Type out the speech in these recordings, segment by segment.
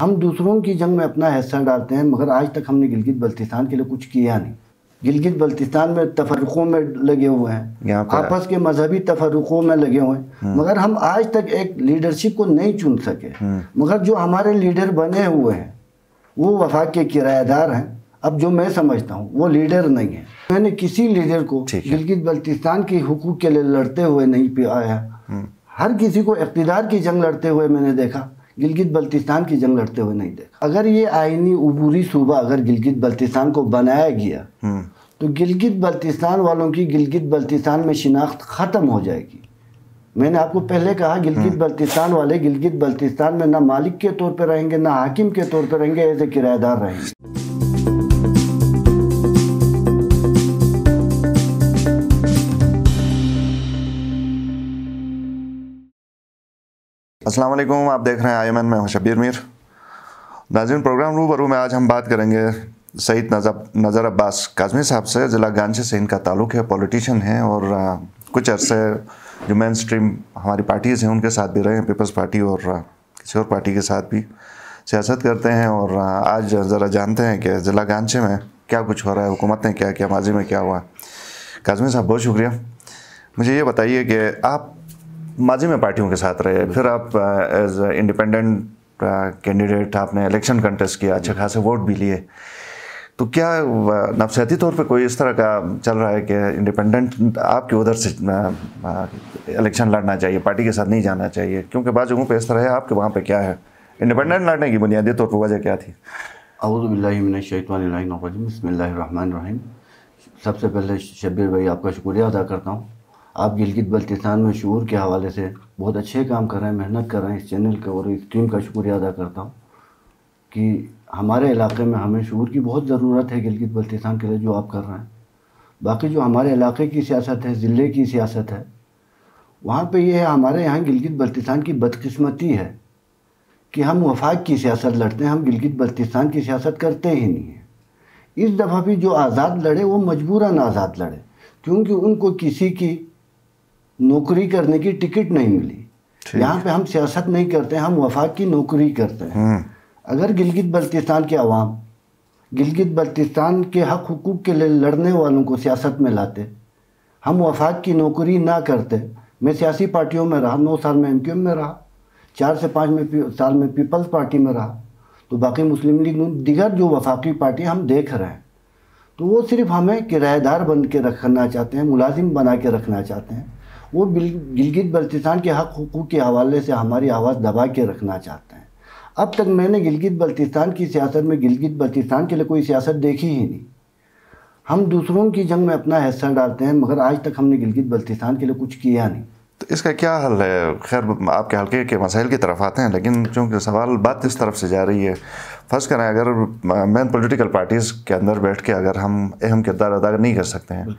हम दूसरों की जंग में अपना हिस्सा डालते हैं मगर आज तक हमने गिलगित बल्तिस्तान के लिए कुछ किया नहीं। गिलगित बल्तिस्तान में तफरकों में लगे हुए हैं। आपस के मजहबी तफरुकों में लगे हुए हैं। मगर हम आज तक एक लीडरशिप को नहीं चुन सके। मगर जो हमारे लीडर बने हुए हैं वो वफाक के किराएदार हैं। अब जो मैं समझता हूँ वो लीडर नहीं है। मैंने किसी लीडर को गिलगित बल्तिस्तान के हकूक के लिए लड़ते हुए नहीं पाया। हर किसी को इकतदार की जंग लड़ते हुए मैंने देखा। गिलगित बल्तिस्तान की जंग लड़ते हुए नहीं देखा। अगर ये आइनी उबूरी सूबा अगर गिलगित बल्तिस्तान को बनाया गया हम्म। तो गिलगित बल्तिस्तान वालों की गिलगित बल्तिस्तान में शिनाख्त ख़त्म हो जाएगी। मैंने आपको पहले कहा गिलगित बल्तिस्तान वाले गिलगित बल्तिस्तान में ना मालिक के तौर पर रहेंगे ना हाकिम के तौर पर रहेंगे एज ए किराएदार रहेंगे। अस्सलाम वालेकुम आप देख रहे हैं आयमन में हूँ शब्बीर मीर। नाजिन प्रोग्राम रूबरू में आज हम बात करेंगे सईद नज़र नज़र अब्बास काजमी साहब से, ज़िला गांची से इनका ताल्लुक़ है, पॉलिटिशियन हैं और कुछ अरसे जो मेन स्ट्रीम हमारी पार्टीज़ हैं, उनके साथ भी रहे हैं, पीपल्स पार्टी और किसी और पार्टी के साथ भी सियासत करते हैं और आज ज़रा जानते हैं कि ज़िला गांची में क्या कुछ हो रहा है, हुकूमत ने क्या किया, माजी में क्या हुआ। काजमी साहब, बहुत शुक्रिया। मुझे ये बताइए कि आप माजी में पार्टियों के साथ रहे। फिर आप एज इंडिपेंडेंट कैंडिडेट आपने इलेक्शन कंटेस्ट किया, अच्छे खासे वोट भी लिए। तो क्या नफसियाती तौर पे कोई इस तरह का चल रहा है कि इंडिपेंडेंट आपके उधर से इलेक्शन लड़ना चाहिए, पार्टी के साथ नहीं जाना चाहिए? क्योंकि बाद जगहों पे इस तरह है, आपके वहाँ पे क्या है? इंडिपेंडेंट लड़ने की बुनियादी तौर पर वजह क्या थी? अऊज़बिल्लिमिनशैतानिर्रहमानिर्रहीम सबसे पहले शब्बीर भाई, आपका शुक्रिया अदा करता हूँ। आप गिलगित बल्तिस्तान में शूर के हवाले से बहुत अच्छे काम कर रहे हैं, मेहनत कर रहे हैं इस चैनल का और इस टीम का शुक्रिया अदा करता हूँ कि हमारे इलाके में हमें शूर की बहुत ज़रूरत है गिलगित बल्तिस्तान के लिए जो आप कर रहे हैं। बाकी जो हमारे इलाके की सियासत है, ज़िले की सियासत है, वहाँ पे ये है, हमारे यहाँ गिलगित बल्तिस्तान की बदकिस्मती है कि हम वफाक की सियासत लड़ते हैं, हम गिलगित बल्तिस्तान की सियासत करते ही नहीं हैं। इस दफ़ा भी जो आज़ाद लड़े, वो मजबूरन आज़ाद लड़े, क्योंकि उनको किसी की नौकरी करने की टिकट नहीं मिली। यहाँ पे हम सियासत नहीं करते हम वफाक की नौकरी करते हैं। हम्म। अगर गिलगित बल्तिस्तान के अवाम गिलगित बल्तिस्तान के हक हकूक़ के लिए लड़ने वालों को सियासत में लाते हम वफाक की नौकरी ना करते मैं सियासी पार्टियों में रहा नौ साल में एम में रहा चार से पाँच में साल में पीपल्स पार्टी में रहा तो बाकी मुस्लिम लीग दिगर जो वफाकी पार्टी हम देख रहे हैं तो वो सिर्फ़ हमें किराएदार बन के रखना चाहते हैं मुलाजिम बना के रखना चाहते हैं। वो बिल- गिलगित बल्तिस्तान के हक हकूक़ के हवाले से हमारी आवाज़ दबा के रखना चाहते हैं। अब तक मैंने गिलगित बल्तिस्तान की सियासत में गिलगित बल्तिस्तान के लिए कोई सियासत देखी ही नहीं। हम दूसरों की जंग में अपना हिस्सा डालते हैं मगर आज तक हमने गिलगित बल्तिस्तान के लिए कुछ किया नहीं। तो इसका क्या हल है? खैर आपके हल्के के मसाइल की तरफ़ आते हैं लेकिन चूँकि सवाल बात इस तरफ़ से जा रही है फ़र्ज़ करें अगर मेन पॉलिटिकल पार्टीज़ के अंदर बैठ के अगर हम अहम किरदार अदा नहीं कर सकते हैं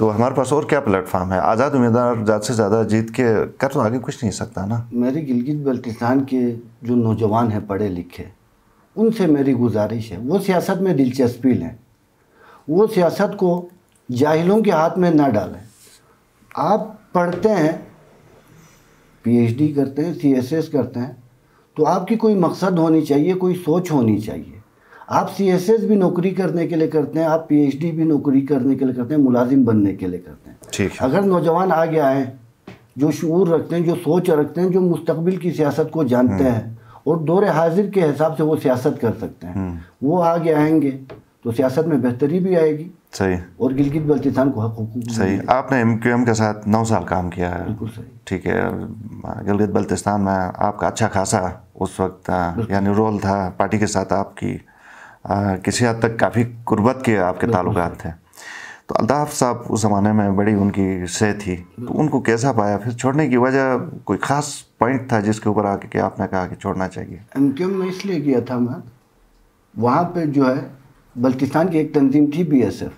तो हमारे पास और क्या प्लेटफॉर्म है? आज़ाद उम्मीदवार ज़्यादा से ज़्यादा जीत के कर तो आगे कुछ नहीं सकता ना। मेरी गिलगित बल्तिस्तान के जो नौजवान हैं, पढ़े लिखे, उनसे मेरी गुजारिश है। वो सियासत में दिलचस्पी लें। वो सियासत को जाहिलों के हाथ में ना डालें। आप पढ़ते हैं, पीएचडी करते हैं, सीएसएस करते हैं तो आपकी कोई मकसद होनी चाहिए, कोई सोच होनी चाहिए। आप सीएसएस भी नौकरी करने के लिए करते हैं आप पीएचडी भी नौकरी करने के लिए करते हैं मुलाजिम बनने के लिए करते हैं। ठीक है। अगर नौजवान आगे आए जो शूर रखते हैं जो सोच रखते हैं जो मुस्तबिल की सियासत को जानते हैं और दौर हाजिर के हिसाब से वो सियासत कर सकते हैं वो आगे आएँगे तो सियासत में बेहतरी भी आएगी। सही। और गिलगित बल्तिस्तान को हक हुकूक सही। आपने एम क्यू एम के साथ नौ साल काम किया है। बिल्कुल सही। ठीक है। गिलगित बल्तिस्तान में आपका अच्छा खासा उस वक्त यानी रोल था पार्टी के साथ आपकी। आ, किसी हद तक काफ़ी गुर्बत के आपके ताल्लुकात थे। तो अल्ताफ़ साहब उस ज़माने में बड़ी उनकी से थी। तो उनको कैसा पाया? फिर छोड़ने की वजह कोई ख़ास पॉइंट था जिसके ऊपर आके कि आपने कहा कि छोड़ना चाहिए? एम क्यू में इसलिए गया था मैं वहाँ पे जो है बल्तिस्तान की एक तंजीम थी बी एस एफ़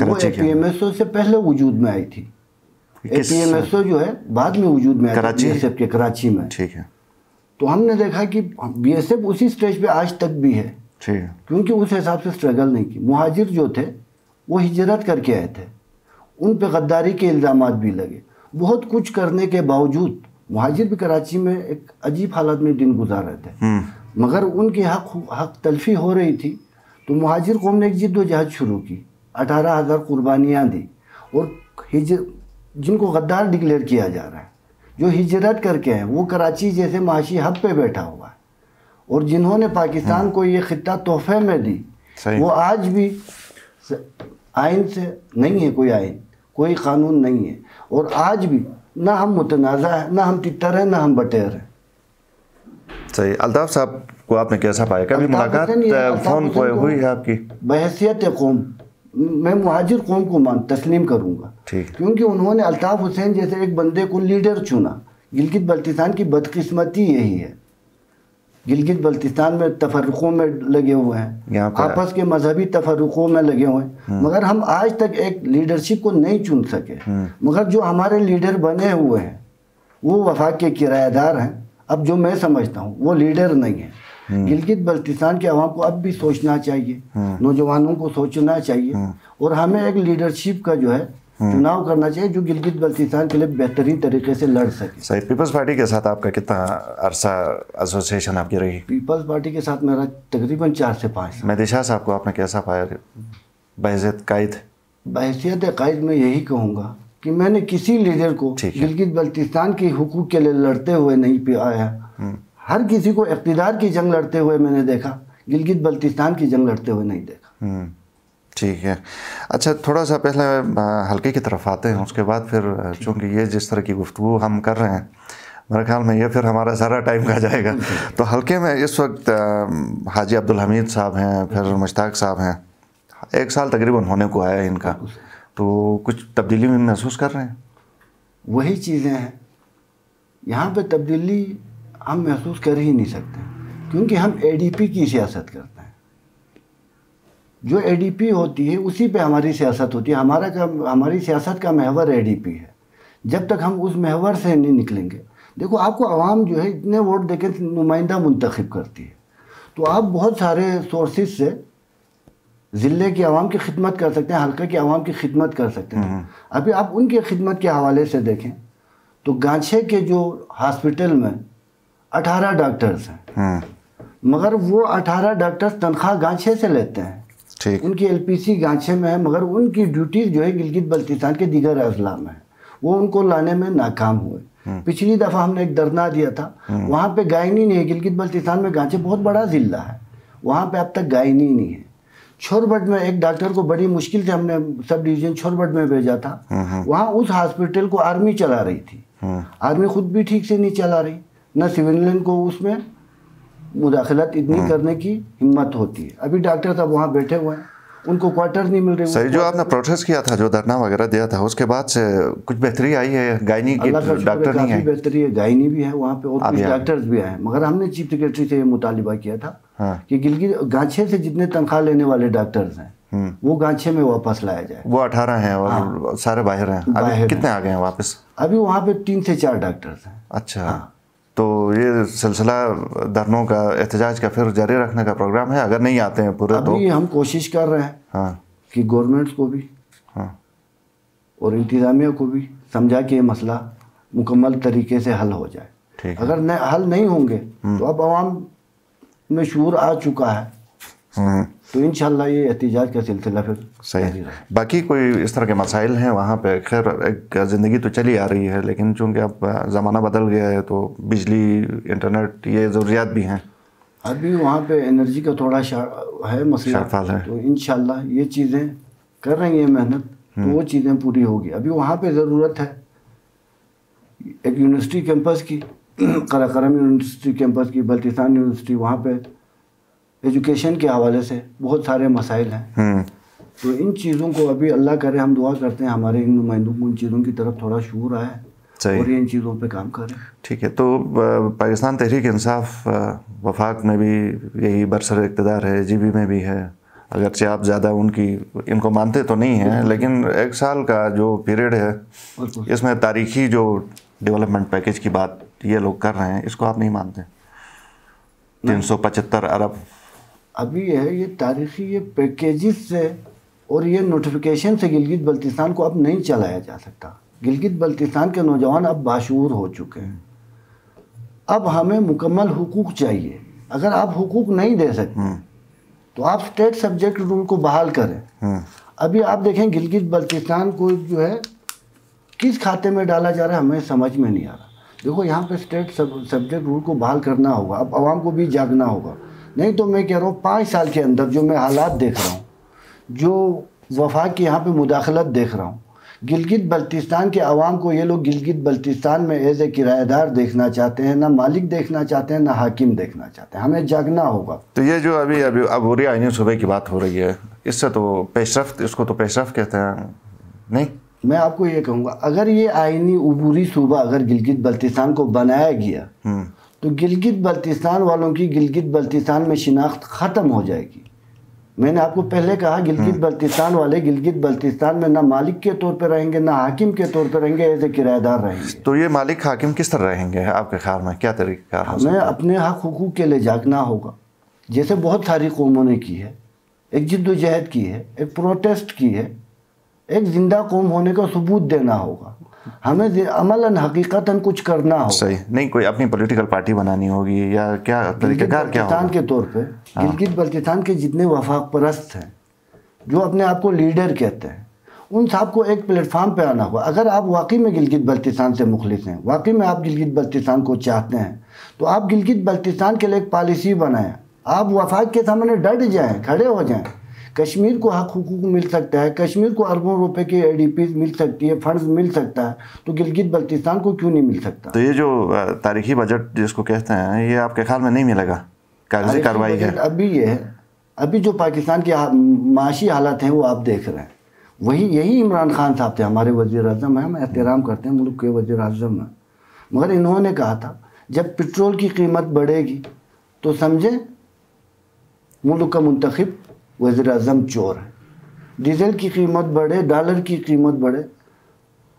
वो Karachi A P M S O से पहले वजूद में आई थी। A P M S O जो है बाद में वजूद में आई कराची? बी एस एफ़ के कराची में। ठीक है। तो हमने देखा कि बी एस एफ़ उसी स्टेज पर आज तक भी है। ठीक क्योंकि उस हिसाब से स्ट्रगल नहीं की। मुहाजिर जो थे वो हिजरत करके आए थे। उन पे गद्दारी के इल्ज़ाम भी लगे। बहुत कुछ करने के बावजूद मुहाजिर भी कराची में एक अजीब हालत में दिन गुजार रहे थे। हम्म। मगर उनकी हक हक तलफी हो रही थी तो महाजिर कौम ने एक जद्दोजहद शुरू की अठारह हज़ार कुर्बानियाँ दी और हिजर जिनको गद्दार डिक्लेयर किया जा रहा है जो हिजरत करके हैं वो कराची जैसे माशी हब पे बैठा हुआ है। और जिन्होंने पाकिस्तान को ये खत्ता तोहफे में दी वो आज भी आइन से नहीं है कोई आइन कोई कानून नहीं है। और आज भी ना हम मुतनाज़ा है ना हम तितर हैं ना हम बटेर हैं। सही। अल्ताफ साहब को आपने कैसा पाया? कभी मुलाकात फ़ोन हुसैन पे को- हुई है आपकी? बहसीत कौम मैं महाजिर कौम को मान तस्लीम करूँगा। ठीक। क्योंकि उन्होंने अल्ताफ़ हुसैन जैसे एक बंदे को लीडर चुना। गिलगित बल्तिस्तान की बदकिस्मती यही है। गिलगित बल्तिस्तान में तफरक़ों में लगे हुए हैं। आपस के मजहबी तफरक़ों में लगे हुए हैं। मगर हम आज तक एक लीडरशिप को नहीं चुन सके। मगर जो हमारे लीडर बने हुए हैं वो वफाक के किराएदार हैं। अब जो मैं समझता हूँ वो लीडर नहीं है। गिलगित बल्तिस्तान के अवाम को अब भी सोचना चाहिए। नौजवानों को सोचना चाहिए। और हमें एक लीडरशिप का जो है चुनाव करना चाहिए जो गिलगित बल्तिस्तान के लिए बेहतरीन तरीके से लड़ सके। सही पीपल्स पार्टी के साथ आपका कितना अरसा एसोसिएशन आपकी रही? पीपल्स पार्टी के साथ मेरा तकरीबन चार से पाँच साल। मेदिशा साहब को आपने कैसा पाया? बहजत कायद? बहसीत कायद में यही कहूँगा कि मैंने किसी लीडर को गिलगित बल्तिस्तान के हुकूक के लिए लड़ते हुए नहीं पाया हर किसी को इकतदार की जंग लड़ते हुए मैंने देखा गिलगित बल्तिस्तान की जंग लड़ते हुए नहीं देखा। हम्म, ठीक है। अच्छा थोड़ा सा पहले हल्के की तरफ़ आते हैं उसके बाद फिर चूँकि ये जिस तरह की गुफ्तु हम कर रहे हैं मेरे ख्याल में ये फिर हमारा सारा टाइम का जाएगा। तो हल्के में इस वक्त हाजी अब्दुल हमीद साहब हैं फिर मुश्ताक साहब हैं। एक साल तकरीबन होने को आया है इनका। तो कुछ तब्दीली में महसूस कर रहे हैं? वही चीज़ें हैं। यहाँ पे तब्दीली हम महसूस कर ही नहीं सकते क्योंकि हम एडीपी की सियासत करते जो एडीपी होती है उसी पे हमारी सियासत होती है। हमारा का हमारी सियासत का महवर एडीपी है। जब तक हम उस महवर से नहीं निकलेंगे। देखो आपको आवाम जो है इतने वोट देके नुमाइंदा मुंतखब करती है। तो आप बहुत सारे सोर्सेज से ज़िले की आवाम की खिदमत कर सकते हैं हल्के की आवाम की खिदमत कर सकते हैं। अभी आप उनकी खिदमत के हवाले से देखें तो गांछे के जो हॉस्पिटल में अठारह डॉक्टर्स हैं हम्म, मगर वो अठारह डॉक्टर्स तनख्वाह गांछे से लेते हैं। ठीक। उनकी एलपीसी गांछे में है मगर उनकी ड्यूटी जो है गिलगित बल्तिस्तान के दीगर अजला में है। वो उनको लाने में नाकाम हुए। पिछली दफ़ा हमने एक धरना दिया था। वहाँ पे गायनी नहीं है। गिलगित बल्तिस्तान में गांचे बहुत बड़ा ज़िला है। वहाँ पे अब तक गायनी नहीं है। छोरबट में एक डॉक्टर को बड़ी मुश्किल से हमने सब डिवीज़न छोरबट में भेजा था। वहाँ उस हॉस्पिटल को आर्मी चला रही थी। हम्म, आर्मी खुद भी ठीक से नहीं चला रही। न सिविलियन को उसमें मुदाखलत इतनी करने की हिम्मत होती है। अभी डॉक्टर साहब वहाँ बैठे हुए हैं। उनको क्वार्टर नहीं मिल रहे सही जो आपने प्रोटेस्ट किया था जो धरना वगैरह दिया था उसके बाद से कुछ बेहतरी आई है? गायनी की है, डॉक्टर नहीं आई बेहतरी है। गायनी भी है वहाँ पे और कुछ। डॉक्टर्स भी आए मगर हमने चीफ सेक्रेटरी से ये मुतालिबा किया था हाँ। कि गिलगित गांछे से जितने तनख्वाह लेने वाले डॉक्टर्स हैं हम्म, वो गांछे में वापस लाया जाए। वो अठारह हैं और सारे बाहर हैं। अभी कितने आ गए हैं वापस? अभी वहाँ पे तीन से चार डॉक्टर्स हैं। अच्छा। तो ये सिलसिला धरनों का एहतजाज का फिर जारी रखने का प्रोग्राम है। अगर नहीं आते हैं पूरे तो हम कोशिश कर रहे हैं हाँ। कि गवर्नमेंट को भी हाँ। और इंतज़ामिया को भी समझा कि ये मसला मुकम्मल तरीके से हल हो जाए। ठीक अगर न, हल नहीं होंगे तो अब आवाम में शूर आ चुका है। हम्म, तो इन ये एहतजाज का सिलसिला फिर सही। बाकी कोई इस तरह के मसाइल हैं वहाँ पे खैर एक ज़िंदगी तो चली आ रही है लेकिन चूँकि अब ज़माना बदल गया है तो बिजली इंटरनेट ये ज़रूरियात भी हैं। अभी वहाँ पे एनर्जी का थोड़ा है मसला। है। तो इन ये चीज़ें कर रही हैं मेहनत तो वो चीज़ें पूरी होगी। अभी वहाँ पे ज़रूरत है एक यूनिवर्सिटी कैंपस की कराकरम यूनिवर्सिटी कैंपस की बल्तिस्तान यूनिवर्सिटी वहाँ पे एजुकेशन के हवाले से बहुत सारे मसाइल हैं। हम्म, तो इन चीज़ों को अभी अल्लाह करे हम दुआ करते हैं हमारे इन नुमाइंदों को इन चीज़ों की तरफ़ थोड़ा शूर आए और ये इन चीज़ों पे काम करें। ठीक है तो पाकिस्तान तहरीक इंसाफ वफाक में भी यही बरसर इकतदार है जीबी में भी है। अगरचे आप ज़्यादा उनकी इनको मानते तो नहीं हैं लेकिन एक साल का जो पीरियड है इसमें तारीखी जो डेवलपमेंट पैकेज की बात ये लोग कर रहे हैं इसको आप नहीं मानते। तीन सौ पचहत्तर अरब अभी है ये तारीखी ये पैकेजेस से और ये नोटिफिकेशन से गिलगित बल्तिस्तान को अब नहीं चलाया जा सकता। गिलगित बल्तिस्तान के नौजवान अब बाशूर हो चुके हैं। अब हमें मुकम्मल हुकूक चाहिए। अगर आप हुकूक नहीं दे सकते तो आप स्टेट सब्जेक्ट रूल को बहाल करें। अभी आप देखें गिलगित बल्तिस्तान को जो है किस खाते में डाला जा रहा है हमें समझ में नहीं आ रहा। देखो यहाँ पे स्टेट सब सब्जेक्ट रूल को बहाल करना होगा। अब आवाम को भी जागना होगा। नहीं तो मैं कह रहा हूँ पाँच साल के अंदर जो मैं हालात देख रहा हूँ जो वफाक की यहाँ पे मुदाखलत देख रहा हूँ गिलगित बल्तिस्तान के आवाम को ये लोग गिलगित बल्तिस्तान में एज ए किराएदार देखना चाहते हैं ना मालिक देखना चाहते हैं ना हाकिम देखना चाहते हैं। हमें जागना होगा। तो ये जो अभी अभी अबूरी आइनी सूबे की बात हो रही है इससे तो पेशरफ इसको तो पेशरफ कहते हैं नहीं? मैं आपको ये कहूँगा अगर ये आइनी अबूरी सूबा अगर गिलगित बल्तिस्तान को बनाया गया हम्म, तो गिलगित बल्तिस्तान वालों की गिलगित बल्तिस्तान में शिनाख्त ख़त्म हो जाएगी। मैंने आपको पहले कहा गिलगित बल्तिस्तान वाले गिलगित बल्तिस्तान में ना मालिक के तौर पर रहेंगे ना हाकिम के तौर पर रहेंगे एज ए किराएदार रहेंगे। तो ये मालिक हाकिम किस तरह रहेंगे? आपके ख्याल में क्या तरीका हमें अपने हक हकूक़ के लिए जागना होगा। जैसे बहुत सारी कौमों ने की है। एक जिद्दोजहद की है एक प्रोटेस्ट की है। एक ज़िंदा कौम होने का सबूत देना होगा। हमें अमलन हकीकतन कुछ करना होगा सही। नहीं कोई अपनी पॉलिटिकल पार्टी बनानी होगी या क्या तरीकेकार क्या होगा? के तौर पे गिलगित बल्तिस्तान के जितने वफाक परस्त हैं जो अपने आप को लीडर कहते हैं उन साहब को एक प्लेटफार्म पे आना होगा अगर आप वाकई में गिलगित बल्तिस्तान से मुखलिस हैं वाकई में आप गिलगित बल्तिस्तान को चाहते हैं तो आप गिलगित बल्तिस्तान के लिए एक पॉलिसी बनाएँ। आप वफाक के सामने डट जाएँ खड़े हो जाएँ। कश्मीर को हक हकूक मिल सकता है कश्मीर को अरबों रुपए की ए मिल सकती है फंड्स मिल सकता है तो गिलगित बल्तिस्तान को क्यों नहीं मिल सकता? तो ये जो तारीखी बजट जिसको कहते हैं ये आपके ख्याल में नहीं मिलेगा? कागज़ी कार्रवाई है। अभी ये है अभी जो पाकिस्तान के माशी हालात हैं वो आप देख रहे हैं। वही यही इमरान खान साहब थे हमारे वज़ीर अजम हैं हम एहतराम करते हैं मुल्क के वज़ीर अजम हैं। मगर इन्होंने कहा था जब पेट्रोल की कीमत बढ़ेगी तो समझें मुल्क का मुंतखब वज़ीर अजम चोर है। डीजल की कीमत बढ़े डॉलर की कीमत बढ़े।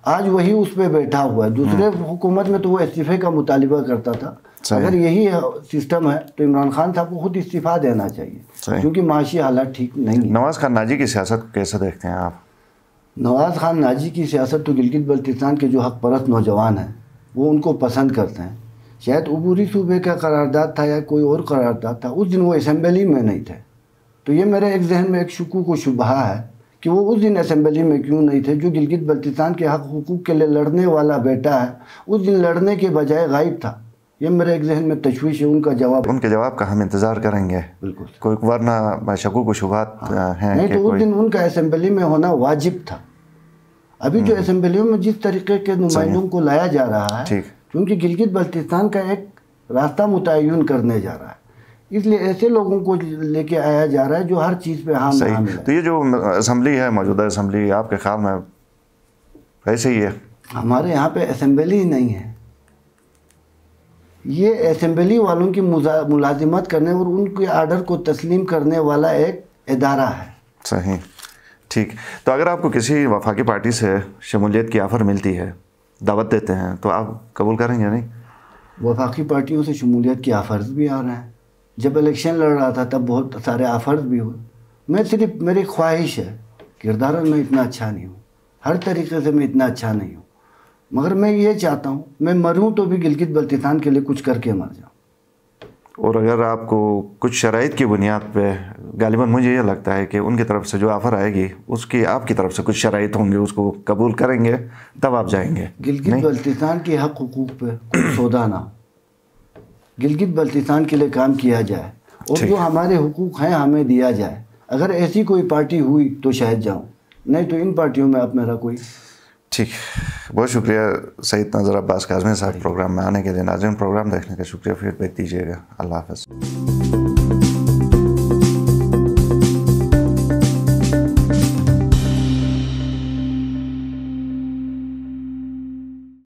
आज वही उस पर बैठा हुआ है। दूसरे हुकूमत में तो वो इस्तीफे का मुतालबा करता था। अगर यही सिस्टम है तो इमरान खान साहब को खुद इस्तीफा देना चाहिए क्योंकि माशी हालात ठीक नहीं है। नवाज़ खान नाजी की सियासत कैसे देखते हैं आप? नवाज़ खान नाजी की सियासत तो गिलगित बल्तिस्तान के जो हक परस्त नौजवान हैं वो उनको पसंद करते हैं। शायद अबूरी सूबे का करारदाद था या कोई और करारदाद था उस दिन वो असम्बली में नहीं थे। तो ये मेरे एक जहन में एक शकूक व शुबहा है कि वो उस दिन असम्बली में क्यों नहीं थे जो गिलगित बल्तिस्तान के हक हकूक़ के लिए लड़ने वाला बेटा है उस दिन लड़ने के बजाय गायब था। ये मेरे एक जहन में तशवीश है उनका जवाब। उनके जवाब का हम इंतज़ार करेंगे। बिल्कुल। कोई वरना शकूक व शुबात हैं। नहीं तो उस दिन उनका असम्बली में होना वाजिब था। अभी जो असेंबलियों में जिस तरीके के नुमाइंदों को लाया जा रहा है क्योंकि गिलगित बल्तिस्तान का एक रास्ता मुतन करने जा रहा है। इसलिए ऐसे लोगों को लेके आया जा रहा है जो हर चीज़ पे हाँ सही। तो ये जो असम्बली है मौजूदा असम्बली आपके ख्याल में ऐसे ही है? हमारे यहाँ पे असम्बली ही नहीं है। ये असम्बली वालों की मुलाजिमत करने और उनके आर्डर को तस्लीम करने वाला एक इदारा है। सही। ठीक। तो अगर आपको किसी वफाकी पार्टी से शमूलियत की ऑफ़र मिलती है दावत देते हैं तो आप कबूल करेंगे नहीं? वफाकी पार्टियों से शमूलियत की आफर्स भी आ रहे हैं। जब इलेक्शन लड़ रहा था तब बहुत सारे आफर्स भी हुए। मैं सिर्फ़ मेरी ख्वाहिश है किरदार में इतना अच्छा नहीं हूँ। हर तरीके से मैं इतना अच्छा नहीं हूँ। मगर मैं ये चाहता हूँ मैं मरूँ तो भी गिलगित बल्तिस्तान के लिए कुछ करके मर जाऊँ। और अगर आपको कुछ शराइ की बुनियाद पर गालिबा मुझे ये लगता है कि उनकी तरफ़ से जो ऑफ़र आएगी उसकी आपकी तरफ़ से कुछ शराइ होंगे उसको कबूल करेंगे तब आप जाएँगे। गिलगित बल्तिस्तान के हक हकूक़ पे कोई सौदा ना हो। गिलगित बल्तिस्तान के लिए काम किया जाए और जो हमारे हकूक़ हैं हमें दिया जाए। अगर ऐसी कोई पार्टी हुई तो शायद जाऊँ। नहीं तो इन पार्टियों में अब मेरा कोई ठीक। बहुत शुक्रिया सईद नज़र अब्बास काजमी साहब प्रोग्राम में आने के लिए। नाजिन प्रोग्राम देखने का शुक्रिया। फीडबैक दीजिएगा अल्लाह हाफ़